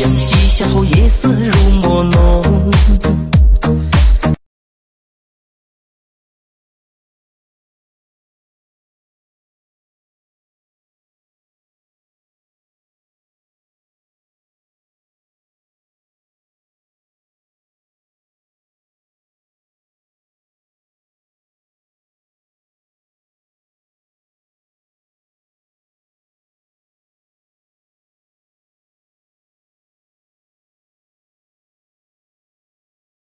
夕阳西下后，夜色如墨浓。